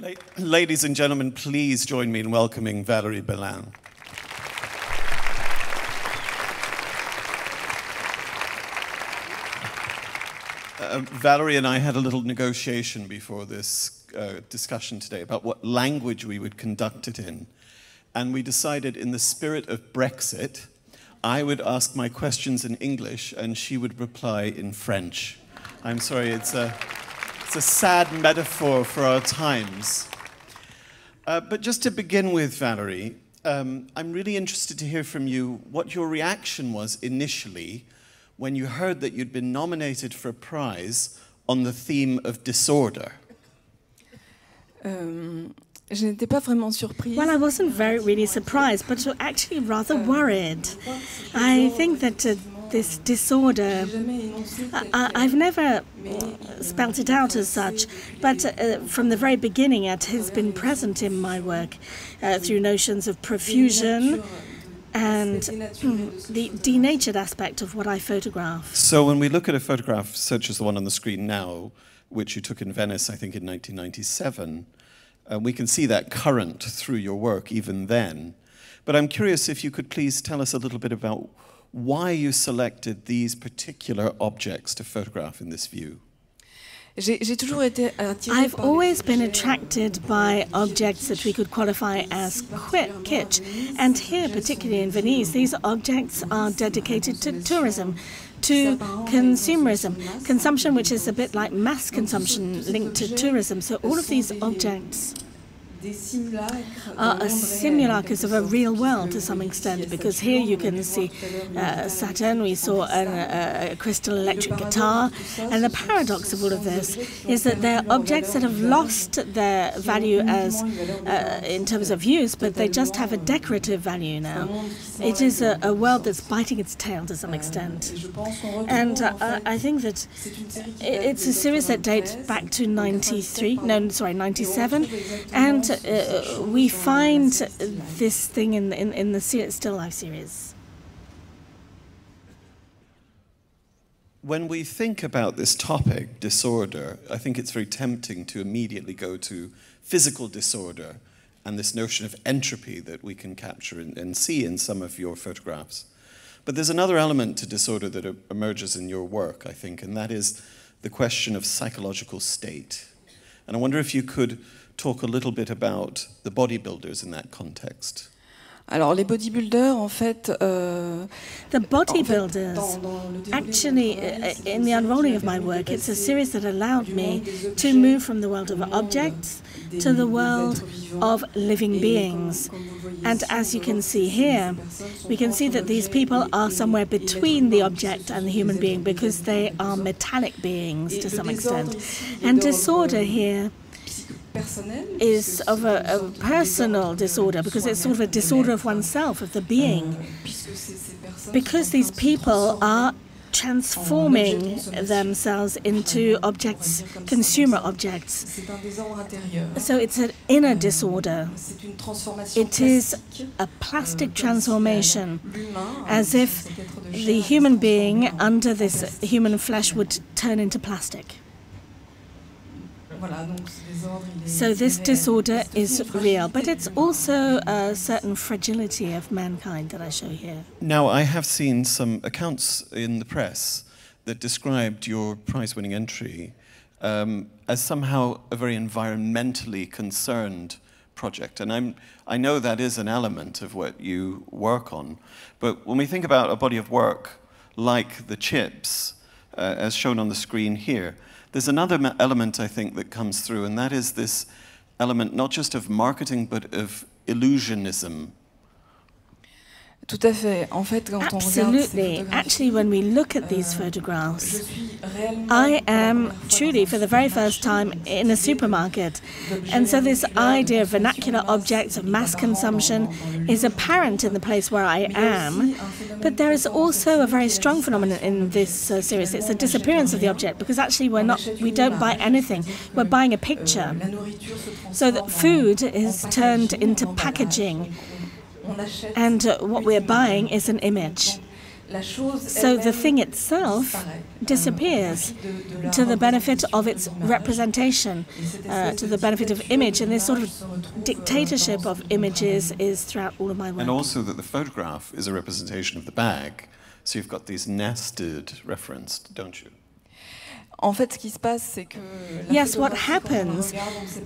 La ladies and gentlemen, please join me in welcoming Valerie Belin. Uh, Valerie and I had a little negotiation before this uh, discussion today about what language we would conduct it in. And we decided, in the spirit of Brexit, I would ask my questions in English and she would reply in French. I'm sorry, it's a, it's a sad metaphor for our times. Uh, but just to begin with, Valerie, um, I'm really interested to hear from you what your reaction was initially when you heard that you'd been nominated for a prize on the theme of disorder. Um, je n'étais pas vraiment surprise. Well, I wasn't very really surprised, but actually rather worried. I think that uh, this disorder, I, have never spelt it out as such, but uh, from the very beginning it has been present in my work uh, through notions of profusion and mm, the denatured aspect of what I photograph. So when we look at a photograph such as the one on the screen now, which you took in Venice, I think in 1997, uh, we can see that current through your work even then. But I'm curious if you could please tell us a little bit about why you selected these particular objects to photograph in this view. I've always been attracted by objects that we could qualify as kitsch. And here, particularly in Venice, these objects are dedicated to tourism, to consumerism, consumption which is a bit like mass consumption linked to tourism. So all of these objects are a simulacrus of a real world to some extent, because here you can see uh, Saturn, we saw a, a, crystal electric guitar, and the paradox of all of this is that they're objects that have lost their value as uh, in terms of use, but they just have a decorative value now. It is a, a world that's biting its tail to some extent. And uh, I think that it's a series that dates back to 93, no, sorry, 97, and uh, we find this thing in, in, in the Still Life series. When we think about this topic, disorder, I think it's very tempting to immediately go to physical disorder and this notion of entropy that we can capture and, and see in some of your photographs. But there's another element to disorder that emerges in your work, I think, and that is the question of psychological state. And I wonder if you could talk a little bit about the bodybuilders in that context. Alors les bodybuilders, en fait. Uh, the bodybuilders, actually, uh, in the unrolling of my work, it's a series that allowed me to move from the world of objects to the world of living beings. And as you can see here, we can see that these people are somewhere between the object and the human being because they are metallic beings to some extent. And disorder here is of a, a, personal disorder because it's sort of a disorder of oneself, of the being. Because these people are transforming themselves into objects, consumer objects. So it's an inner disorder. It is a plastic transformation, as if the human being under this human flesh would turn into plastic. So this disorder is real, but it's also a certain fragility of mankind that I show here. Now, I have seen some accounts in the press that described your prize-winning entry um, as somehow a very environmentally concerned project. And I'm, I know that is an element of what you work on. But when we think about a body of work like the chips, uh, as shown on the screen here, there's another element, I think, that comes through, and that is this element not just of marketing, but of illusionism Tout à fait. En fait, quand Absolutely. Actually, when we look at these photographs, I am truly, for the very first time, in a supermarket. And so this idea of vernacular objects, of mass consumption, is apparent in the place where I am. But there is also a very strong phenomenon in this uh, series. It's the disappearance of the object, because actually we're not, we don't buy anything. We're buying a picture. So that food is turned into packaging and uh, what we're buying is an image. So the thing itself disappears to the benefit of its representation, uh, to the benefit of image. And this sort of dictatorship of images is throughout all of my work. And also that the photograph is a representation of the bag. So you've got these nested referenced, don't you? Yes, what happens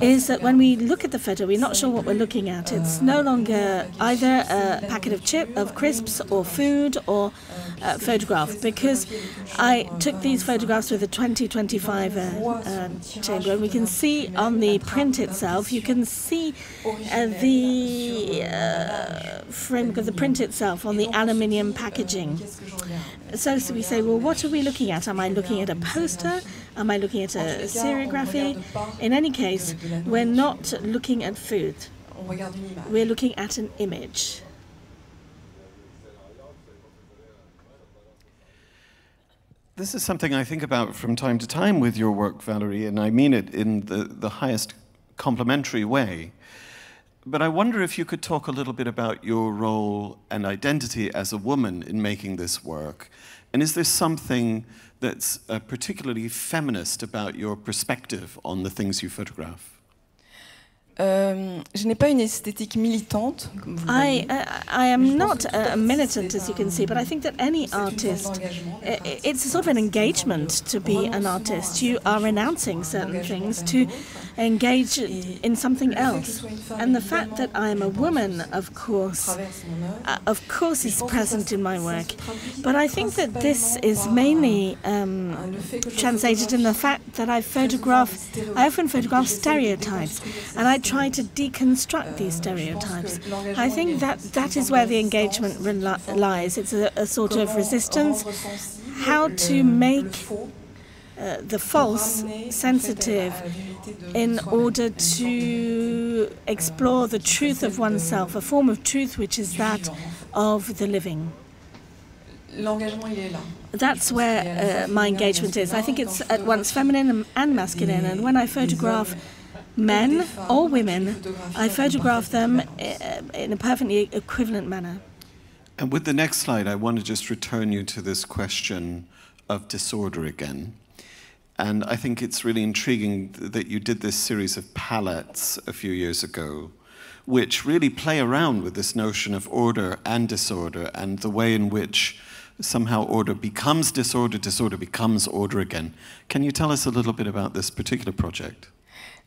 is that when we look at the photo, we're not sure what we're looking at. It's no longer either a packet of chip, of crisps, or food, or a photograph. Because I took these photographs with a 2025 uh, uh, chamber, and we can see on the print itself, you can see uh, the uh, framework of the print itself on the aluminium packaging. So, so we say, well, what are we looking at? Am I looking at a poster? Am I looking at a serigraphy? In any case, we're not looking at food. We're looking at an image. This is something I think about from time to time with your work, Valerie, and I mean it in the, the highest complimentary way. But I wonder if you could talk a little bit about your role and identity as a woman in making this work. And is there something that's uh, particularly feminist about your perspective on the things you photograph? Euh, je n'ai pas une esthétique militante. I, uh, I am not a militant, as you can see, but I think that any artist, it's a sort of an engagement to be an artist. You are renouncing certain things to engage in something else. And the fact that I am a woman, of course, uh, of course, is present in my work. But I think that this is mainly um, translated in the fact that I photograph, I often photograph stereotypes, and I try to deconstruct these stereotypes. I think that that is where the engagement lies. It's a, a sort of resistance, how to make uh, the false sensitive in order to explore the truth of oneself, a form of truth which is that of the living. That's where uh, my engagement is. I think it's at once feminine and masculine, and when I photograph men or women, I photograph them uh, in a perfectly equivalent manner. And with the next slide, I want to just return you to this question of disorder again. And I think it's really intriguing that you did this series of palettes a few years ago, which really play around with this notion of order and disorder and the way in which somehow order becomes disorder, disorder becomes order again. Can you tell us a little bit about this particular project?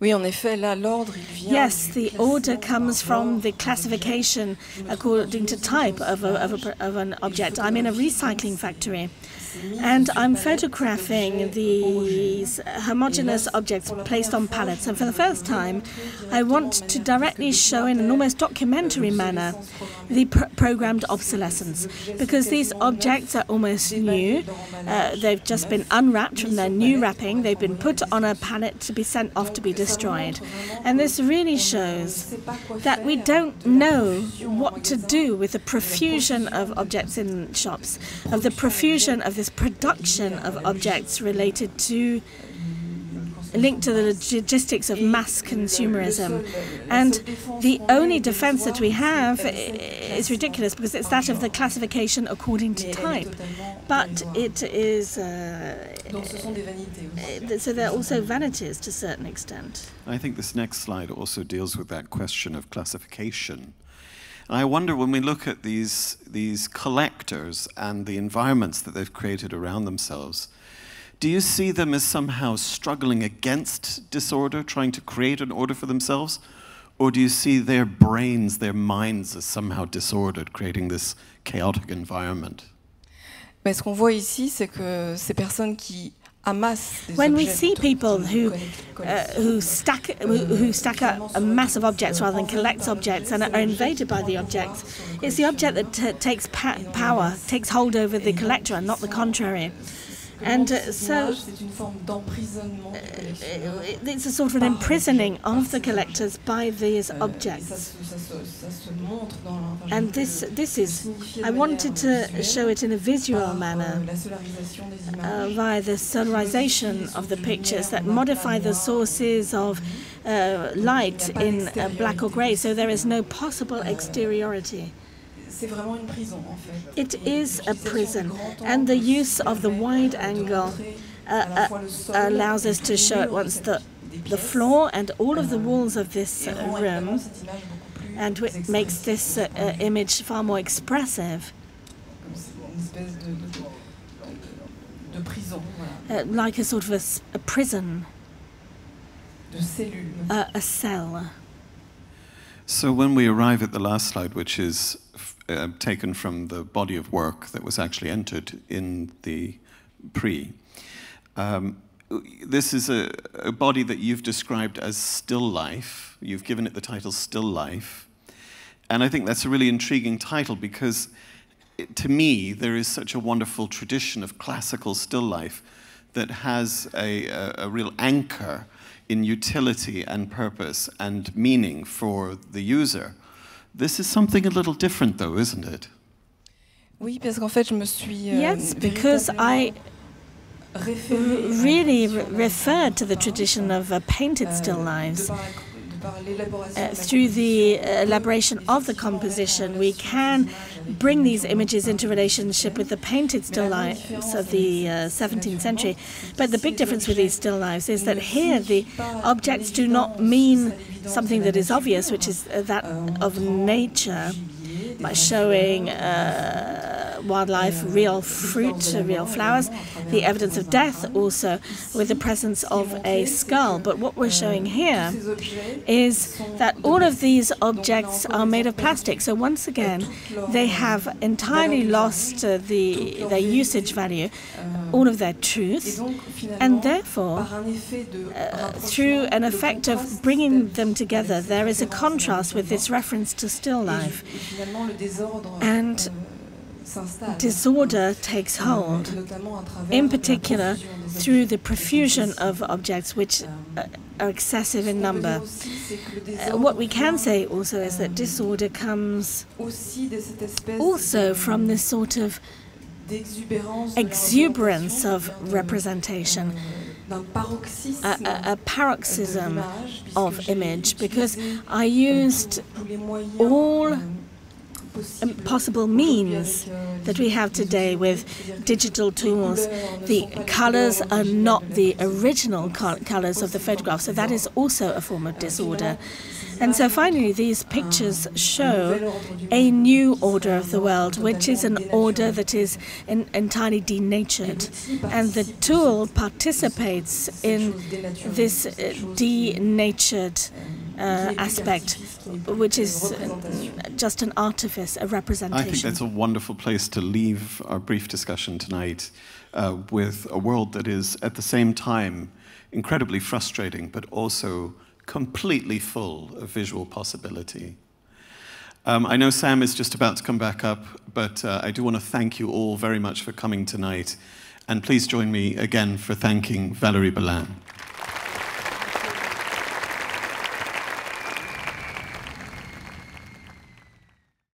Oui, en effet, là, l'ordre, il vient. Yes, the order comes from the classification according to type of, a, of, a, of an object. I'm in a recycling factory. And I'm photographing these homogeneous objects placed on pallets. And for the first time, I want to directly show in an almost documentary manner the pr programmed obsolescence. Because these objects are almost new. Uh, they've just been unwrapped from their new wrapping. They've been put on a pallet to be sent off to be destroyed. And this really shows that we don't know what to do with the profusion of objects in shops, of the profusion of this production of objects related to linked to the logistics of mass consumerism. And the only defense that we have is ridiculous because it's that of the classification according to type. But it is. Uh, so they're also vanities to a certain extent. I think this next slide also deals with that question of classification. And I wonder when we look at these, these collectors and the environments that they've created around themselves, do you see them as somehow struggling against disorder, trying to create an order for themselves? Or do you see their brains, their minds as somehow disordered, creating this chaotic environment? Mais ce qu'on voit ici, c'est que ces personnes qui when we see people who uh, who stack who, who stack up a mass of objects rather than collect objects and are invaded by the objects, it's the object that takes pa power, takes hold over the collector, and not the contrary. And uh, so uh, it's a sort of an imprisoning of the collectors by these euh, objects. And this, this is, I wanted to show it in a visual euh, manner uh, via the solarization of the pictures that modify the sources of uh, light in uh, black or grey, so there is no possible exteriority. It is a prison, and the use of the wide angle uh, uh, allows us to show at once the, the floor and all of the walls of this uh, room, and it makes this uh, uh, image far more expressive. Uh, like a sort of a, a prison, a cell. So when we arrive at the last slide, which is uh, taken from the body of work that was actually entered in the Prix, um, this is a, a, body that you've described as still life. You've given it the title Still Life. And I think that's a really intriguing title because it, to me, there is such a wonderful tradition of classical still life that has a, a, a real anchor in utility and purpose and meaning for the user. This is something a little different, though, isn't it? Oui, parce qu'en fait, je me suis. Euh, yes, because I really referred to the tradition of uh, painted still lives. Uh, through the elaboration of the composition, we can bring these images into relationship with the painted still lifes of the uh, 17th century. But the big difference with these still lifes is that here the objects do not mean something that is obvious, which is uh, that of nature, by showing uh, wildlife, real fruit, real flowers, the evidence of death also with the presence of a skull. But what we're showing here is that all of these objects are made of plastic. So once again, they have entirely lost uh, the their usage value, all of their truth, and therefore, uh, through an effect of bringing them together, there is a contrast with this reference to still life. And disorder takes hold, in particular through the profusion of objects which uh, are excessive in number. Uh, what we can say also is that disorder comes also from this sort of exuberance of representation. A, a, a, paroxysm of image because I used all possible means that we have today with digital tools. The colors are not the original colors of the photograph, so that is also a form of disorder. And so finally, these pictures show a new order of the world, which is an order that is in, entirely denatured. And the tool participates in this uh, denatured uh, aspect, which is just an artifice, a representation. I think that's a wonderful place to leave our brief discussion tonight uh, with a world that is at the same time incredibly frustrating, but also completely full of visual possibility. Um, I know Sam is just about to come back up, but uh, I do want to thank you all very much for coming tonight. And please join me again for thanking Valerie Belin.